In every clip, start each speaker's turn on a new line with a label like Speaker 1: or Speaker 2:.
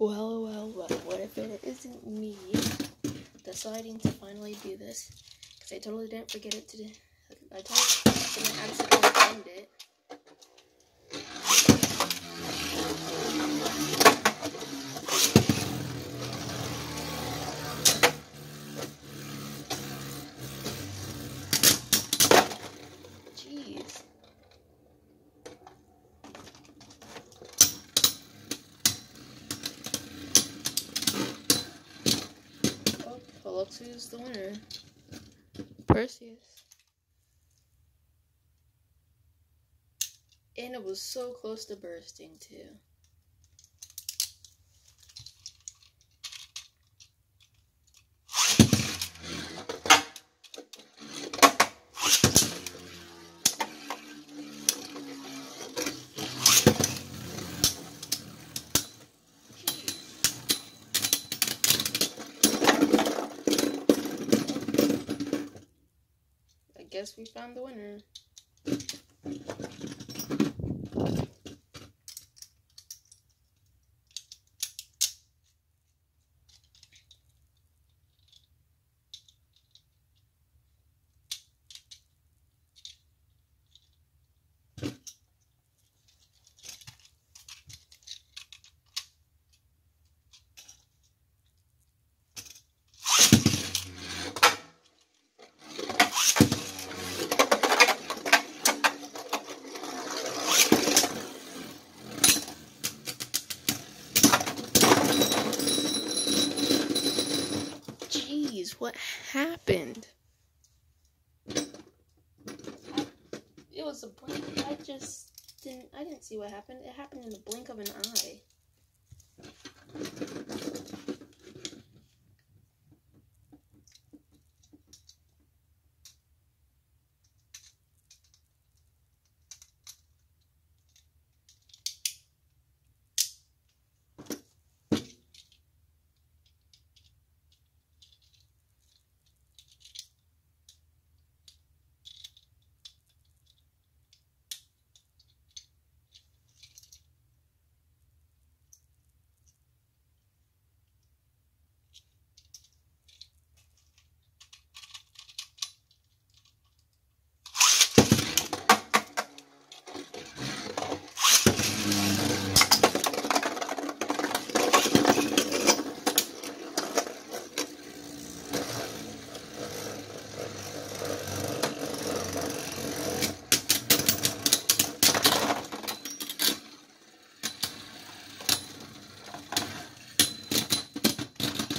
Speaker 1: Well, well, well, what if it isn't me deciding to finally do this? Because I totally didn't forget it today. I totally didn't accidentally find it. Jeez. Oh, well, looks who's the winner. And it was so close to bursting, too. I guess we found the winner. Jeez, what happened? I, it was a blink. I just didn't. I didn't see what happened. It happened in the blink of an eye.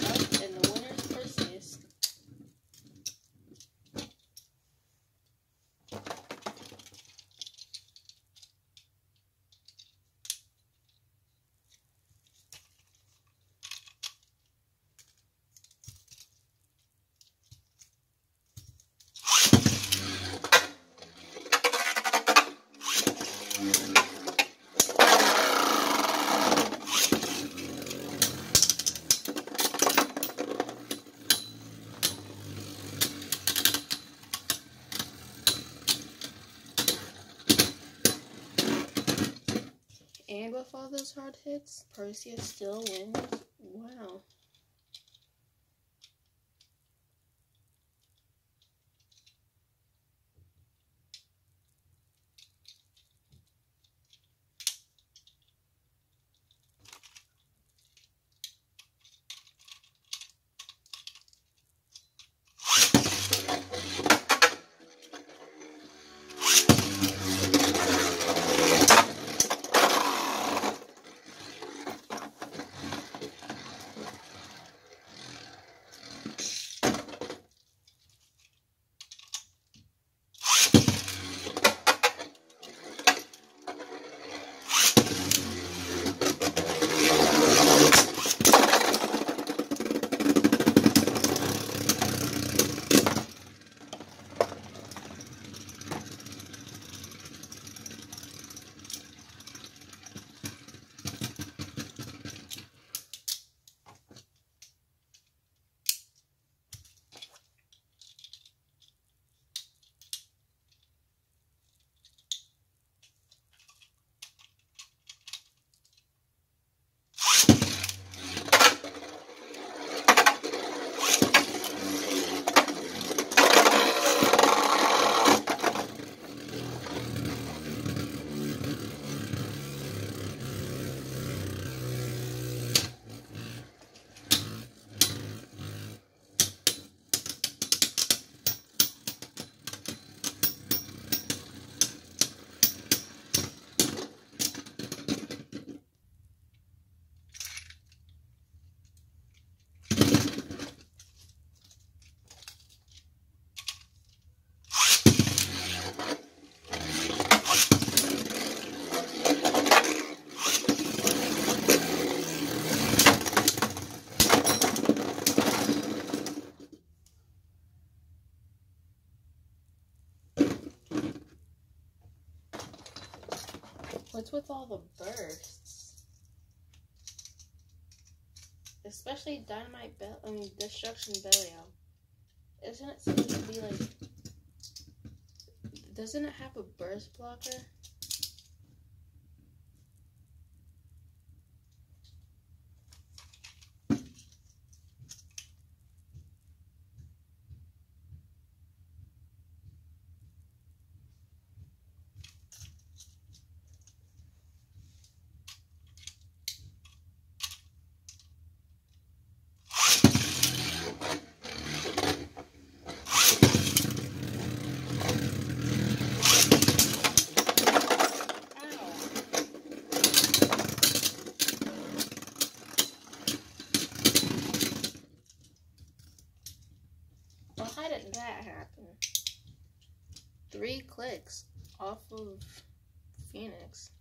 Speaker 1: Oh, and the winner is Perseus. And with all those hard hits, Perseus still wins. Wow. What's with all the bursts? Especially Dynamite Bell, I mean Destruction Belial. Isn't it supposed to be like... Doesn't it have a burst blocker? Phoenix.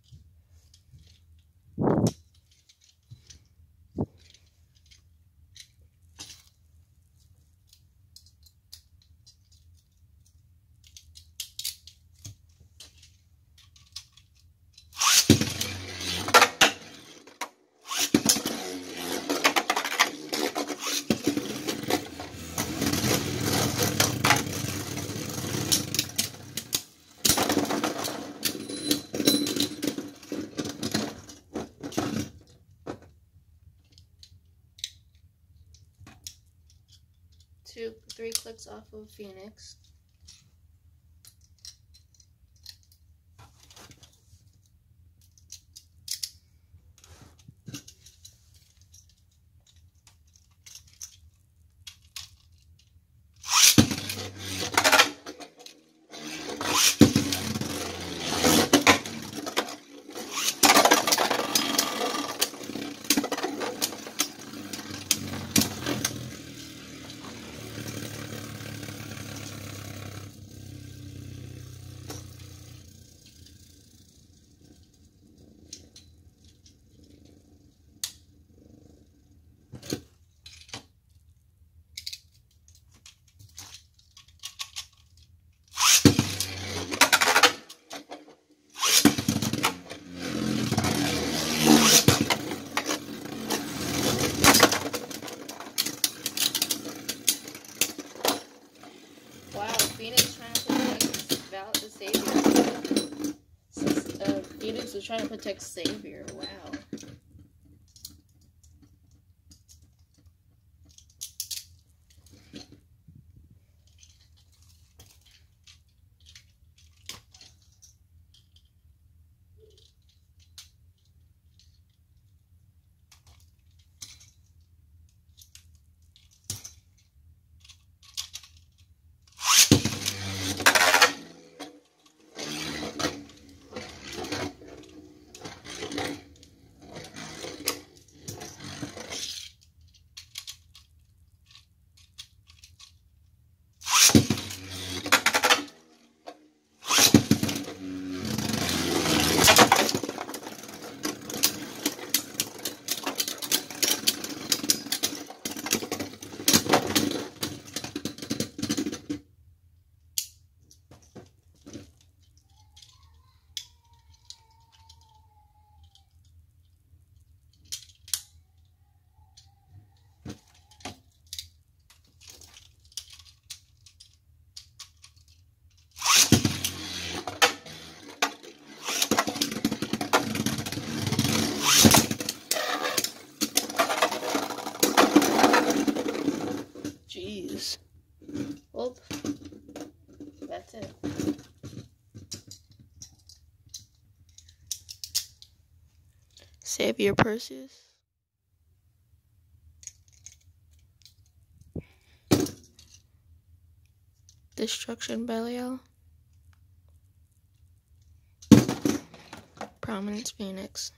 Speaker 1: Off of Phoenix. Trying to vow the savior. Uh, Phoenix is trying to protect Savior. Wow. Savior Perseus. Destruction Belial. Prominence Phoenix.